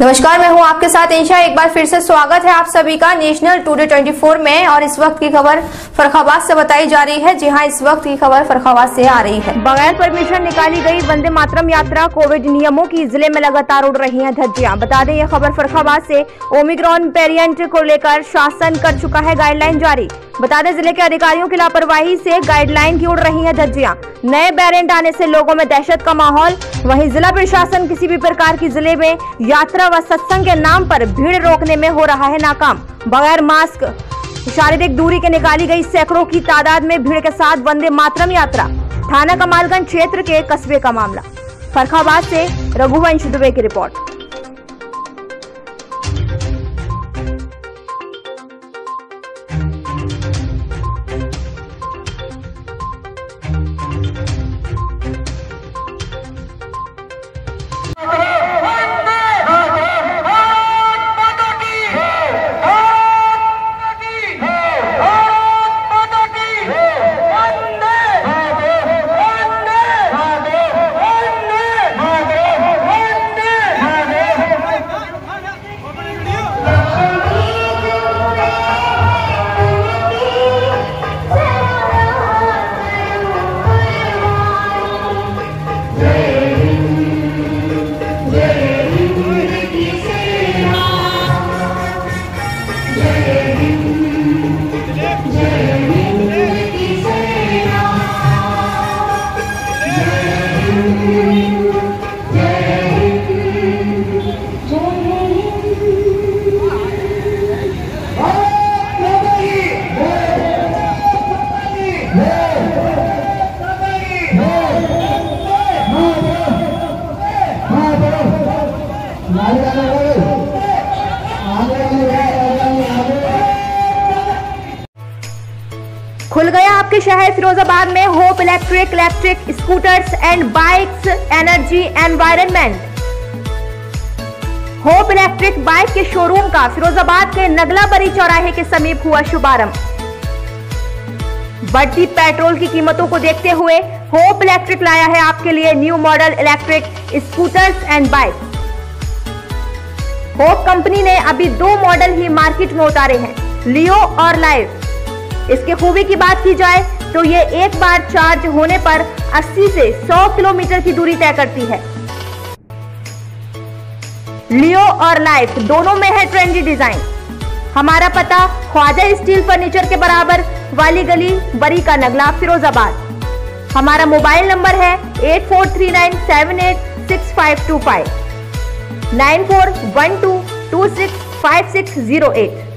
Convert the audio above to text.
नमस्कार, मैं हूँ आपके साथ इंशा एक बार फिर से स्वागत है आप सभी का नेशनल टुडे 24 में। और इस वक्त की खबर फरखाबाद से बताई जा रही है। जी हाँ, इस वक्त की खबर फरखाबाद से आ रही है। बगैर परमिशन निकाली गई वंदे मातरम यात्रा, कोविड नियमों की ज़िले में लगातार उड़ रही हैं धज्जियाँ। बता दें यह खबर फरखाबाद से ओमिक्रॉन वेरियंट को लेकर शासन कर चुका है गाइडलाइन जारी। बता दें, ज़िले के अधिकारियों की लापरवाही से गाइडलाइन की उड़ रही है धज्जियाँ। नए वेरिएंट आने से लोगों में दहशत का माहौल। वहीं जिला प्रशासन किसी भी प्रकार की ज़िले में यात्रा व सत्संग के नाम पर भीड़ रोकने में हो रहा है नाकाम। बगैर मास्क, शारीरिक दूरी के निकाली गई सैकड़ों की तादाद में भीड़ के साथ वंदे मातरम यात्रा, थाना कमालगंज क्षेत्र के कस्बे का मामला। फरखाबाद से रघुवंश दुबे की रिपोर्ट। खुल गया आपके शहर फिरोजाबाद में Hope electric electric scooters and bikes, energy environment. Hope electric bike के शोरूम का फिरोजाबाद के नगला बरी चौराहे के समीप हुआ शुभारंभ। बढ़ती पेट्रोल की कीमतों को देखते हुए होप इलेक्ट्रिक लाया है आपके लिए new model electric scooters and bike Hope company ने अभी दो मॉडल ही मार्केट में उतारे हैं लियो और लाइव इसके खूबी की बात की जाए तो ये एक बार चार्ज होने पर 80 से 100 किलोमीटर की दूरी तय करती है। लियो और लाइफ दोनों में है ट्रेंडी डिज़ाइन हमारा पता ख्वाजा स्टील फर्नीचर के बराबर, वाली गली, बरी का नगला फिरोजाबाद। हमारा मोबाइल नंबर है eight four three nine seven eight six five two five 9412265608.